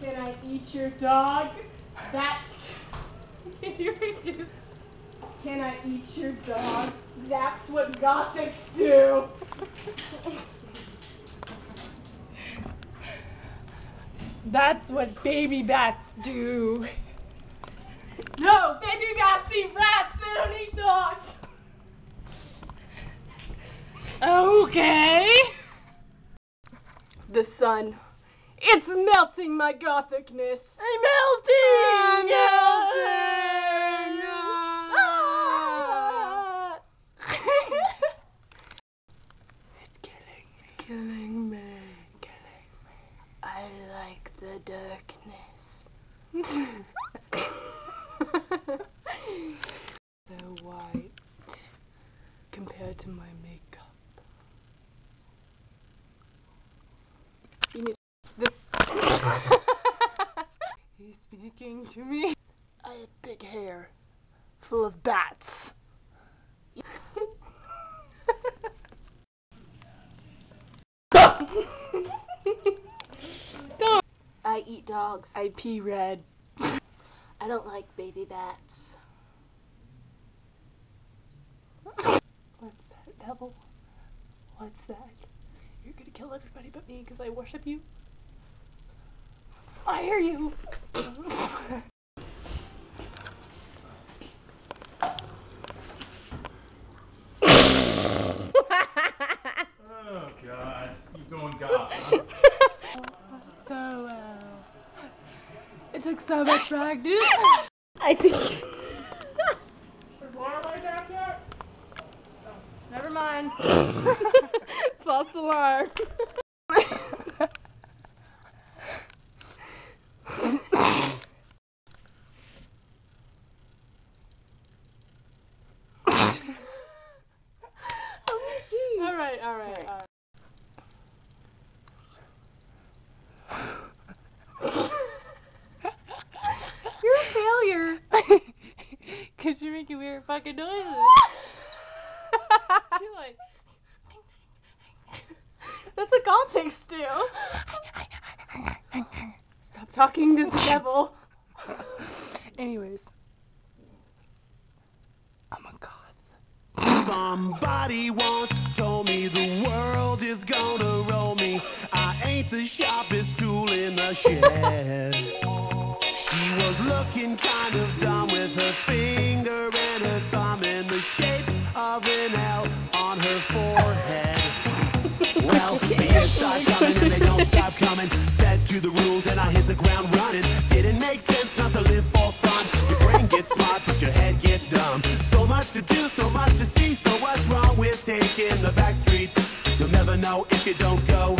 Can I eat your dog? That's. What you do. Can I eat your dog? That's what gothics do. That's what baby bats do. No, baby bats eat rats. They don't eat dogs. Okay. The sun. It's melting my gothicness. I'm melting. melting. Ah. it's killing me. Killing me. Killing me. I like the darkness. so white compared to my makeup. He's speaking to me. I have big hair, full of bats. I eat dogs. I pee red. I don't like baby bats. What's that, devil? What's that? You're gonna kill everybody but me because I worship you? I hear you! Oh God, you going huh? so well. It took so much practice. I think. Laura like that yet? Never mind. False alarm. Gee. alright, alright, alright. You're a failure. Cause you're making weird fucking noises. you're like, That's what gothics do. Stop talking to the devil. anyways. I'm a god. Somebody once sharpest tool in the shed. She was looking kind of dumb with her finger and her thumb in the shape of an L on her forehead. Well, the years start coming and they don't stop coming. Fed to the rules and I hit the ground running. Didn't make sense not to live for fun. Your brain gets smart, but your head gets dumb. So much to do, so much to see. So what's wrong with taking the back streets? You'll never know if you don't go.